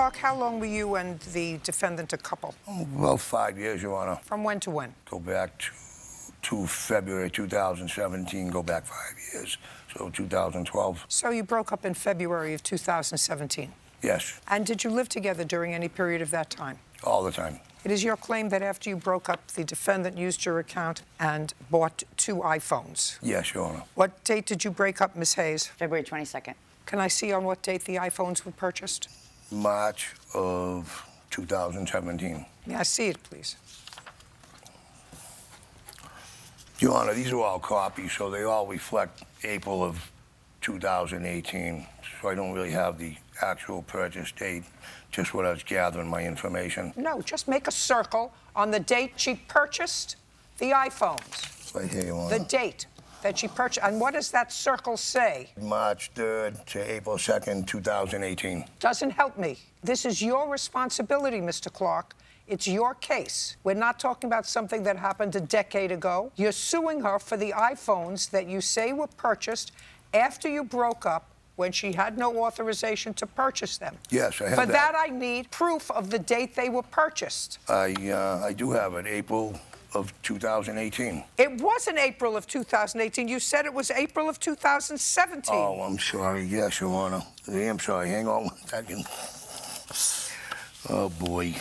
Clark, how long were you and the defendant a couple? Oh, well, five years, Your Honor. From when to when? Go back to, to February 2017, go back five years. So 2012, So you broke up in February of 2017. yes, And did you live together during any period of that time? all the time. It is your claim that after you broke up, the defendant used your account and bought two iPhones. Yes, Your Honor. What date did you break up, Ms. Hayes? February 22nd. Can I see on what date the iPhones were purchased? March of 2017. May I see it, please? Your Honor, these are all copies, so they all reflect April of 2018. So I don't really have the actual purchase date, just what I was gathering my information. No, just make a circle on the date she purchased the iPhones. Right here, Your Honor. The date that she purchased. And what does that circle say? March 3rd to April 2nd, 2018. Doesn't help me. This is your responsibility, Mr. Clark. It's your case. We're not talking about something that happened a decade ago. You're suing her for the iPhones that you say were purchased after you broke up when she had no authorization to purchase them. Yes, I have For that. that, I need proof of the date they were purchased. I, uh, I do have it, April of 2018. It wasn't April of 2018. You said it was April of 2017. Oh, I'm sorry. Yes, Your Honor. I am sorry. Hang on one second. Oh, boy.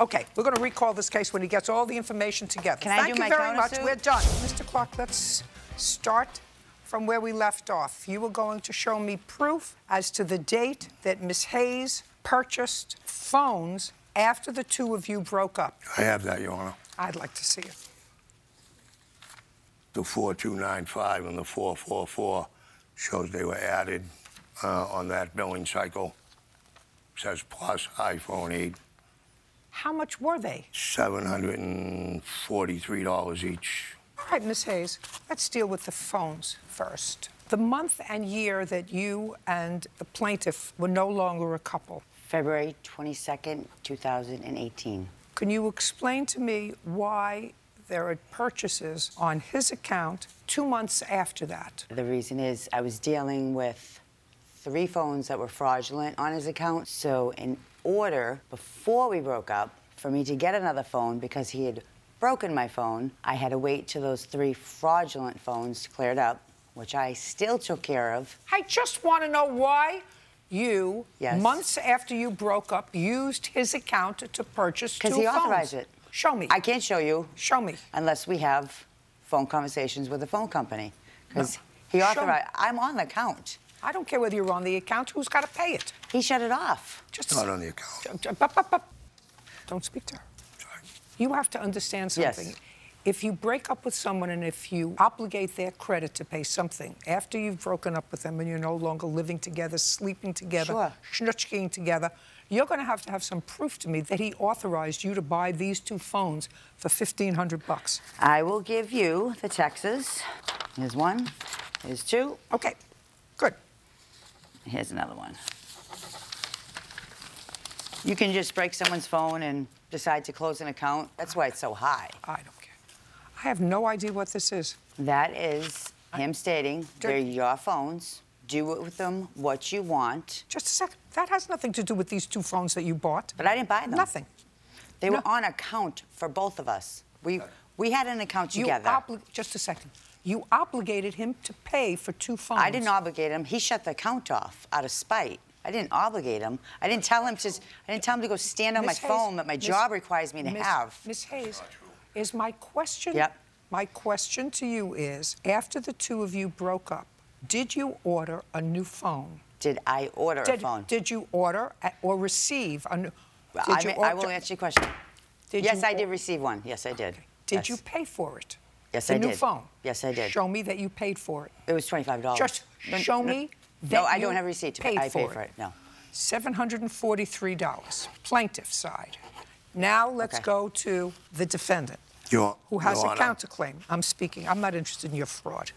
Okay, we're going to recall this case when he gets all the information together. Can I Thank do you my very much. countersuit? We're done. Mr. Clark, let's start from where we left off. You were going to show me proof as to the date that Miss Hayes purchased phones after the two of you broke up. I have that, Your Honor. I'd like to see it. The 4295 and the 444 shows they were added uh, on that billing cycle. Says plus iPhone 8, How much were they? $743 each. All right, Miss Hayes, let's deal with the phones first. The month and year that you and the plaintiff were no longer a couple. February 22nd, 2018. Can you explain to me why there are purchases on his account two months after that? The reason is I was dealing with three phones that were fraudulent on his account. So, in order, before we broke up, for me to get another phone because he had broken my phone, I had to wait till those three fraudulent phones cleared up, which I still took care of. I just want to know why you, Yes. months after you broke up, used his account to purchase two Because he phones. authorized it. Show me. I can't show you Show me. unless we have phone conversations with the phone company. Because No. he Show me. authorized, I'm on the account. I don't care whether you're on the account. Who's got to pay it? He shut it off. Just Not on the account. Don't speak to her. Sorry. You have to understand something. Yes. If you break up with someone and if you obligate their credit to pay something after you've broken up with them and you're no longer living together, sleeping together, Sure. together, you're going to have to have some proof to me that he authorized you to buy these two phones for 1500 bucks. I will give you the Texas. Here's one. Here's two. Okay, good. Here's another one. You can just break someone's phone and decide to close an account. That's why it's so high. I don't. I have no idea what this is. That is him stating they're your phones. Do with them what you want. Just a second. That has nothing to do with these two phones that you bought. But I didn't buy them. Nothing. They No. were on account for both of us. We we had an account You together. obli- just a second. You obligated him to pay for two phones. I didn't obligate him. He shut the account off out of spite. I didn't obligate him. I didn't tell him to. I didn't tell him to go stand on Miss my Hayes, phone that my Miss- job requires me to Miss- have. Miss Hayes, is my question. Yep. My question to you is: After the two of you broke up, did you order a new phone? Did I order Did, a phone? did you order a- or receive a new? I, may- I will answer your question. did yes, you I did receive one. Yes, I did. Did Yes. you pay for it? Yes, the I did. The new phone. Yes, I did. Show me that you paid for it. It was twenty-five dollars. Just show me that No, I don't have a receipt. Paid I for paid for it. No. $743. Plaintiff side. Now let's Okay. go to the defendant, Your, who has Your a Honor, counterclaim. I'm speaking. I'm not interested in your fraud.